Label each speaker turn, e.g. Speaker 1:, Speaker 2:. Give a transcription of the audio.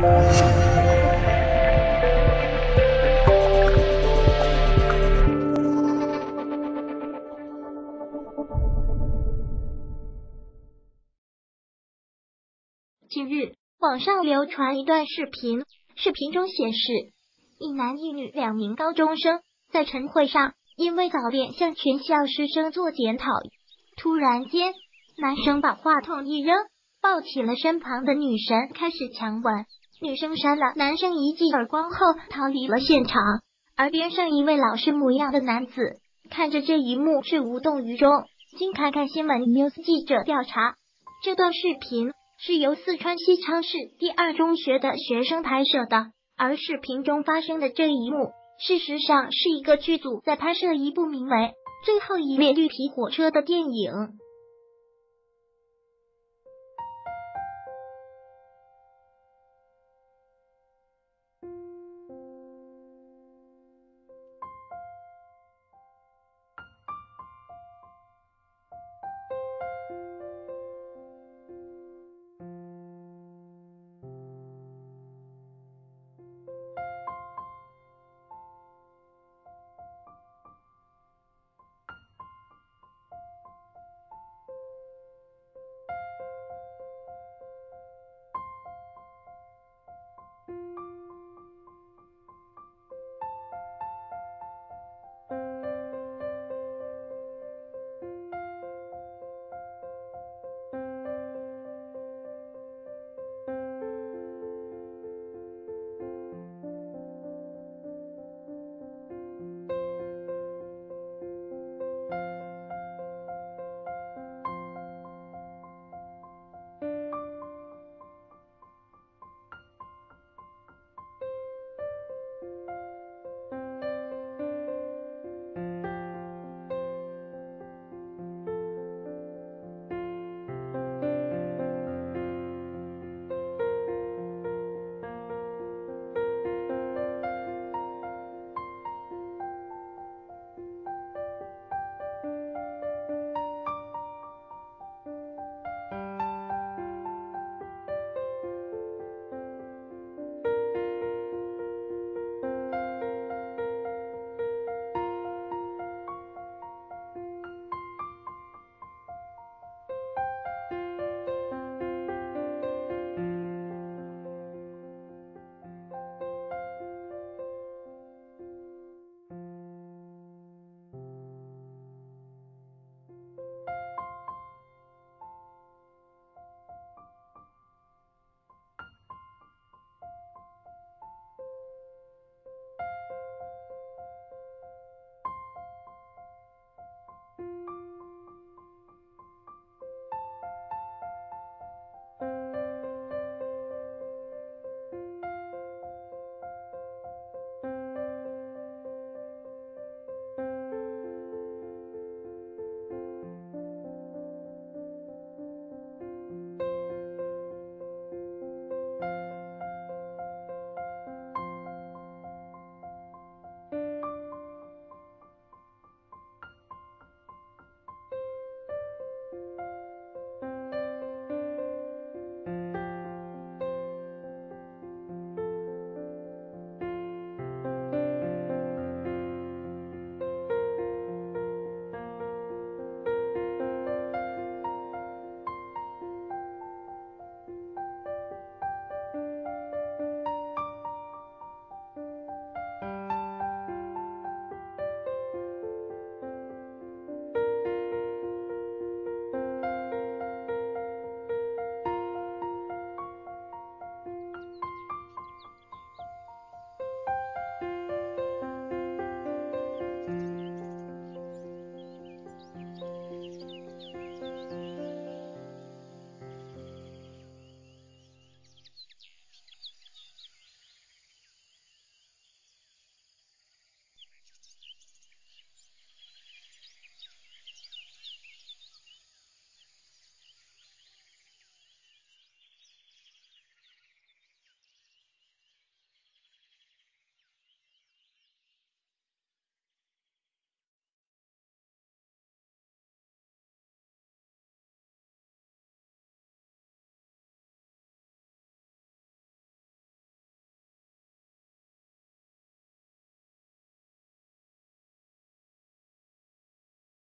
Speaker 1: 近日，网上流传一段视频，视频中显示，一男一女两名高中生在晨会上，因为早恋向全校师生做检讨。突然间，男生把话筒一扔，抱起了身旁的女神，开始强吻。女生扇了男生一记耳光后，逃离了现场。而边上一位老师模样的男子，看着这一幕是无动于衷。经看看新闻 news 记者调查，这段视频。是由四川西昌市第二中学的学生拍摄的，而视频中发生的这一幕，事实上是一个剧组在拍摄一部名为《最后一列绿皮火车》的电影。